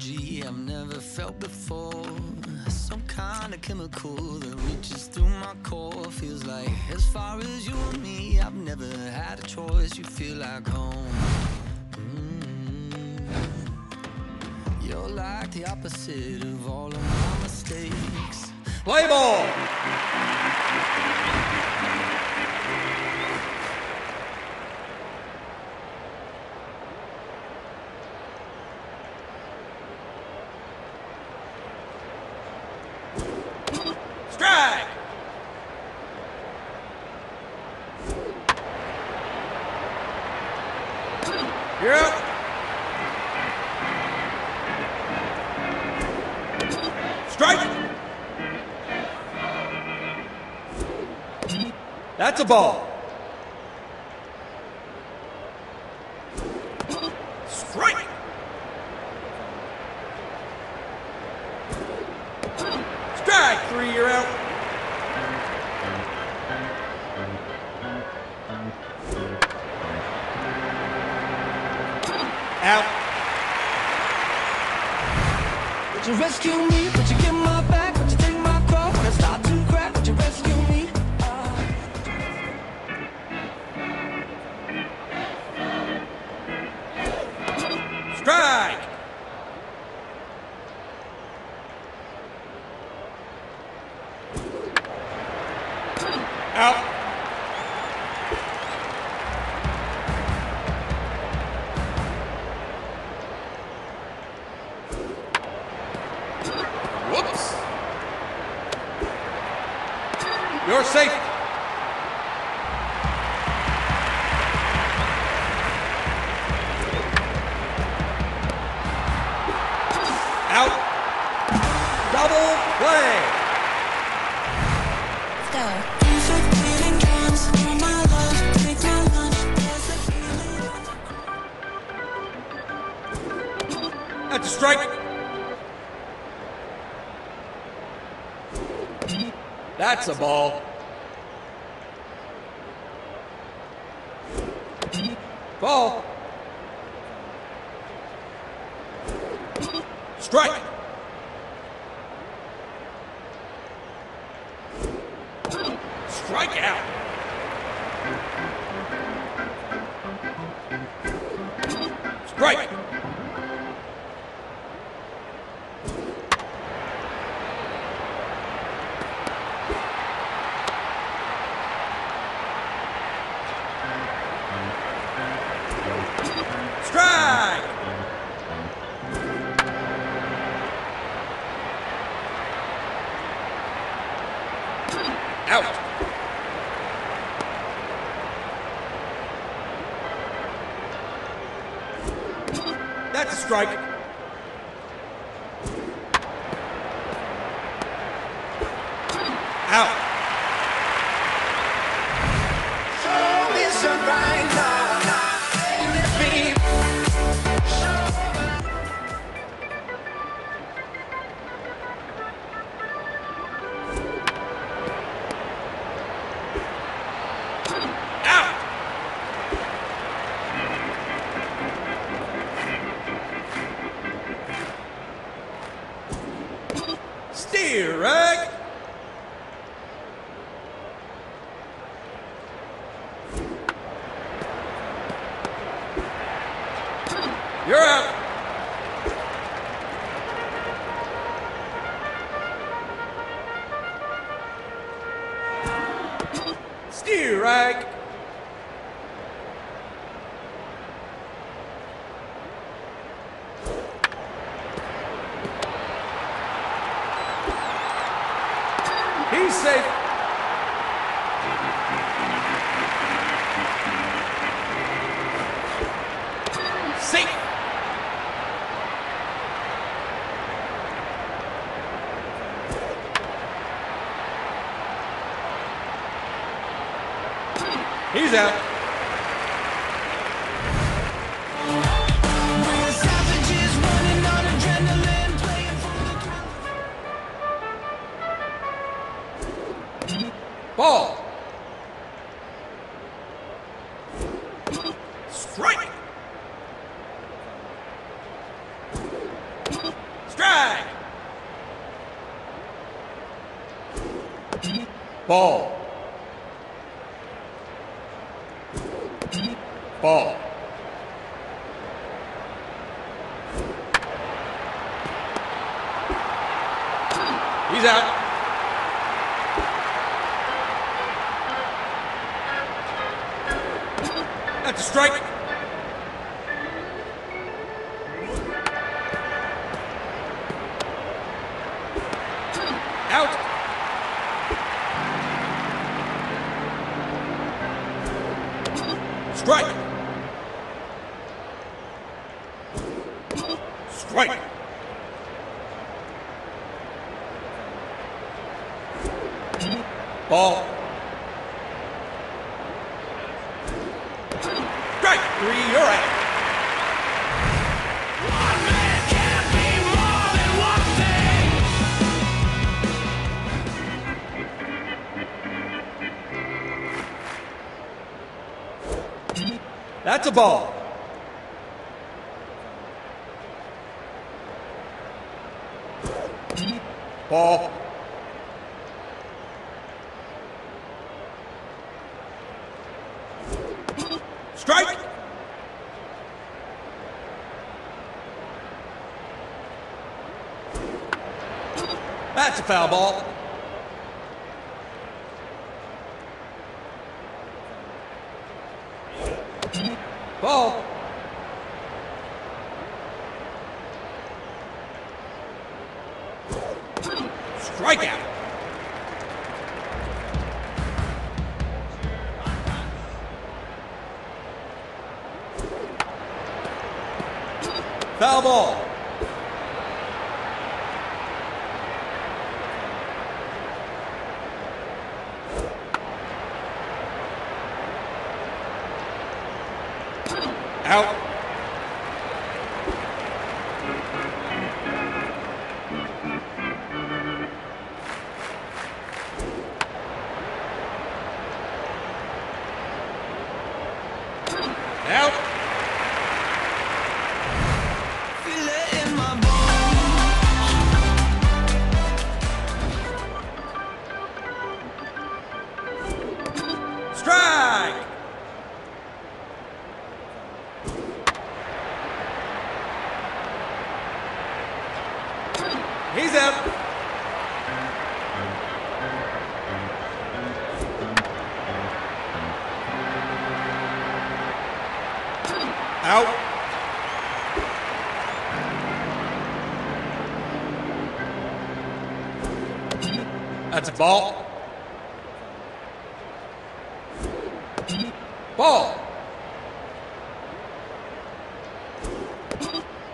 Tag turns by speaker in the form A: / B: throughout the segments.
A: energy I've never felt before. Some kind of chemical that reaches through my core. Feels like as far as you and me, I've never had a choice. You feel like home. Mm. You're like the opposite of all of my mistakes.
B: Play ball. Strike. You're. Strike. That's a ball. That's a strike. That's a ball. Ball. Strike strike. Safe. Ball. Ball. He's out. That's a strike. Out. Strike. Strike. Ball. Strike. Three, you're out. That's a ball. Ball. Strike. That's a foul ball. Ball. Strikeout. Foul ball. Out. Out. That's a ball. Ball.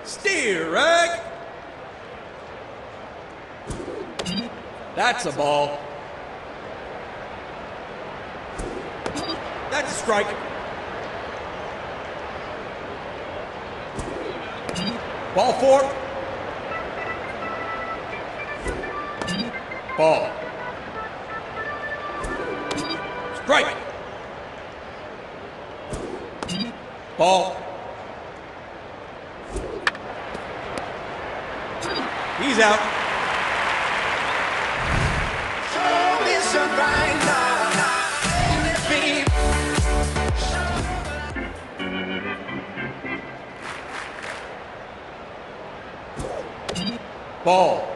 B: Steer rag. That's a ball. That's a strike. Ball four. Ball. Strike. Ball. He's out. Ball.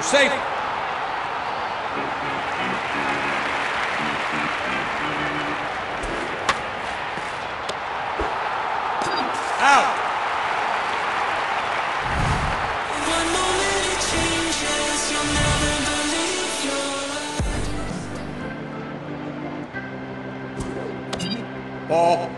A: believe your
B: Ball.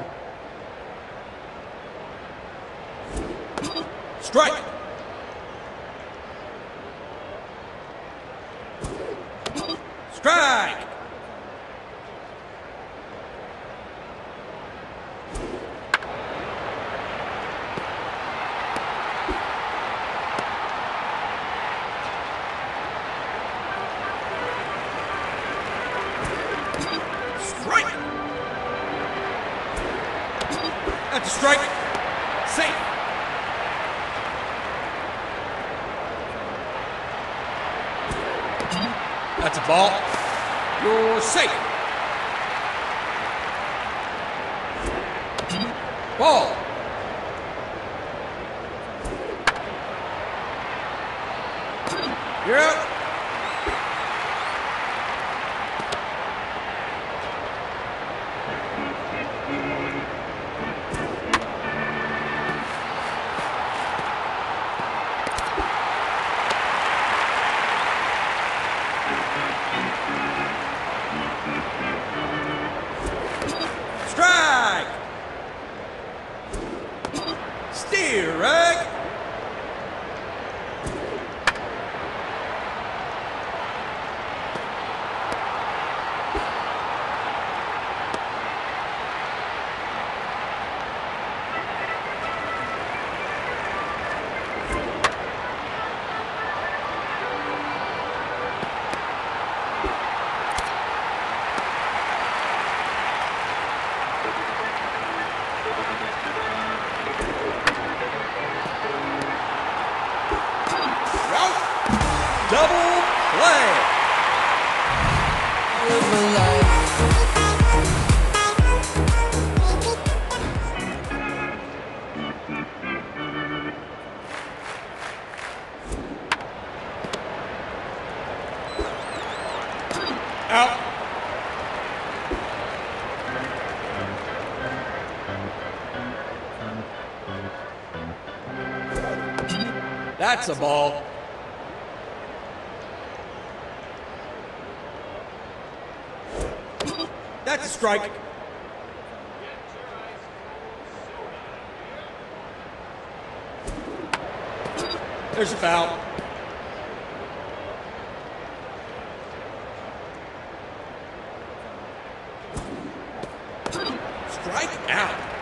B: That's a strike. Safe. That's a ball. You're safe. Ball. You're out. That's a ball. That's a strike. There's a foul. Strike out.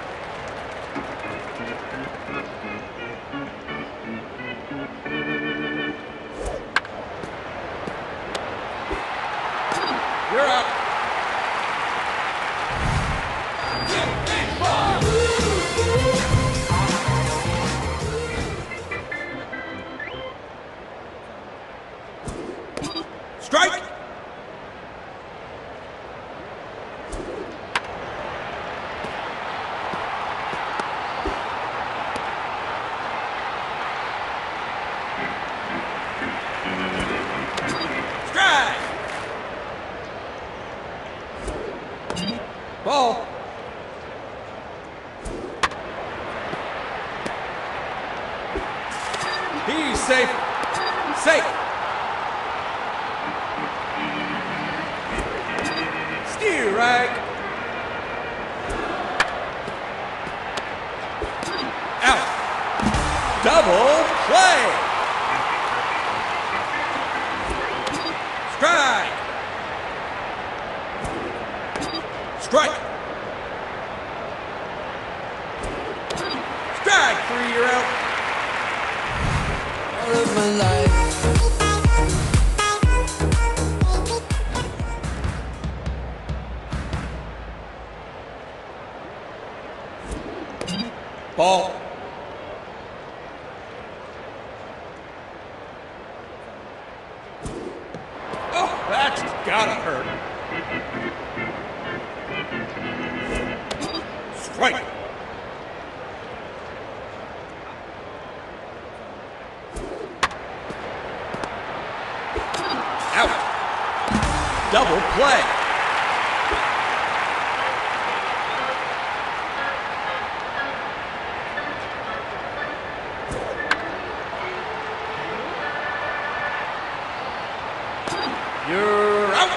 B: You're
A: out.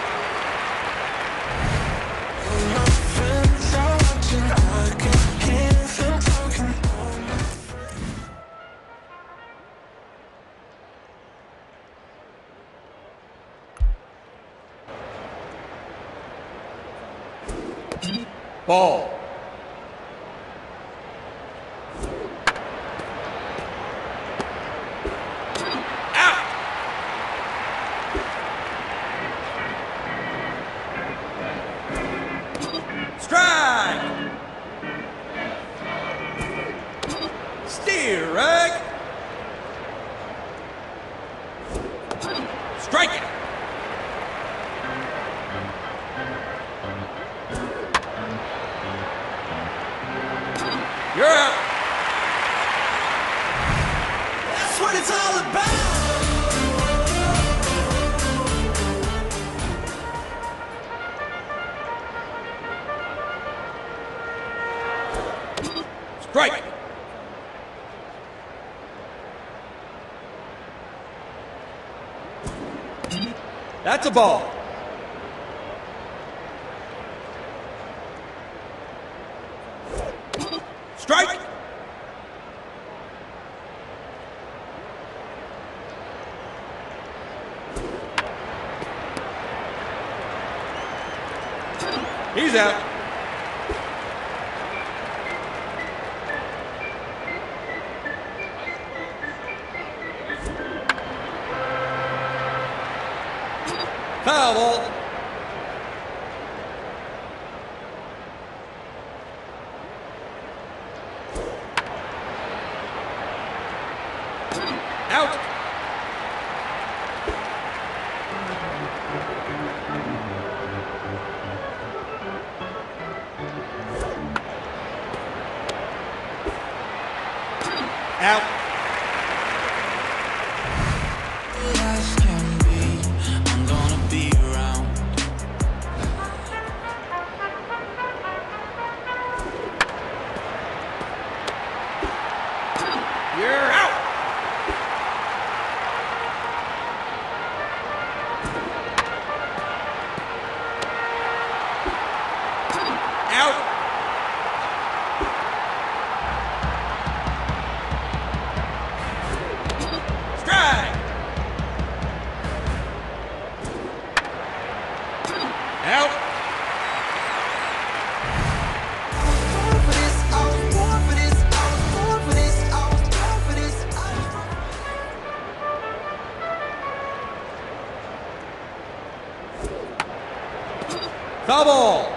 A: Ball. ball. Strike. He's out. Out. Foul ball.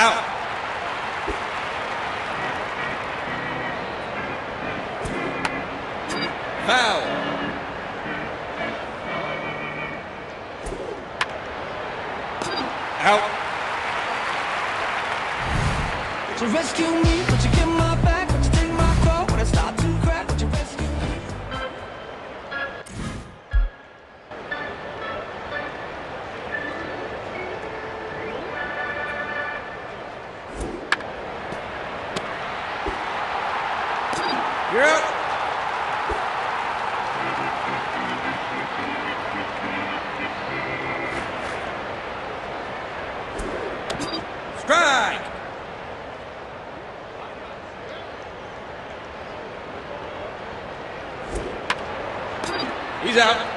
A: Out.
B: He's out.